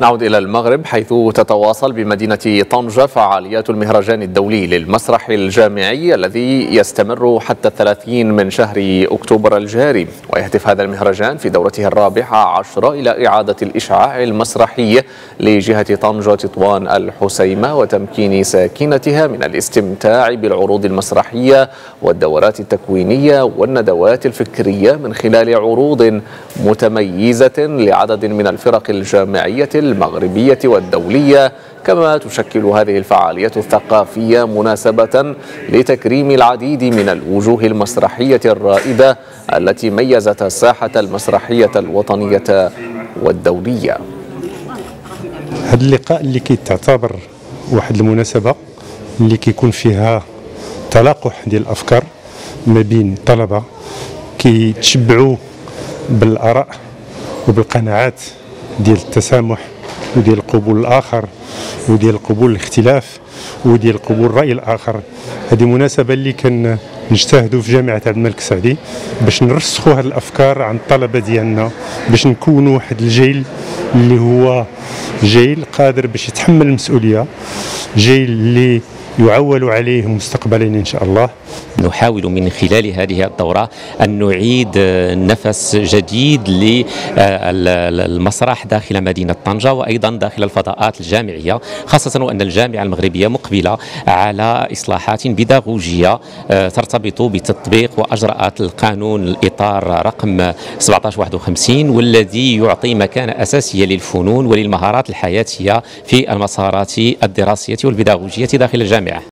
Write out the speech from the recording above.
نعود إلى المغرب حيث تتواصل بمدينة طنجة فعاليات المهرجان الدولي للمسرح الجامعي الذي يستمر حتى الثلاثين من شهر أكتوبر الجاري. ويهدف هذا المهرجان في دورته الرابعة عشر إلى إعادة الإشعاع المسرحي لجهة طنجة تطوان الحسيمة وتمكين ساكنتها من الاستمتاع بالعروض المسرحية والدورات التكوينية والندوات الفكرية من خلال عروض متميزة لعدد من الفرق الجامعية المغربية والدولية كما تشكل هذه الفعالية الثقافية مناسبة لتكريم العديد من الوجوه المسرحية الرائدة التي ميزت الساحة المسرحية الوطنية والدولية. هذا اللقاء اللي كيتعتبر واحد المناسبة اللي كيكون فيها تلاقح ديال الأفكار ما بين طلبة كيتشبعوا بالآراء وبالقناعات ديال التسامح وديال قبول الآخر وديال قبول الاختلاف وديال قبول الرأي الآخر. هذه مناسبة اللي كان نجتهدوا في جامعة عبد الملك السعدي باش نرسخوا هذه الأفكار عند الطلبة ديالنا باش نكونوا واحد الجيل اللي هو جيل قادر باش يتحمل المسؤولية جيل اللي يعول عليه مستقبلا إن شاء الله. نحاول من خلال هذه الدورة أن نعيد نفس جديد للمسرح داخل مدينة طنجة وأيضا داخل الفضاءات الجامعية خاصة وأن الجامعة المغربية مقبلة على إصلاحات بيداغوجية آه، ترتبط بتطبيق وأجراءات القانون الإطار رقم 1751 والذي يعطي مكانة أساسية للفنون وللمهارات الحياتية في المسارات الدراسية والبيداغوجية داخل الجامعة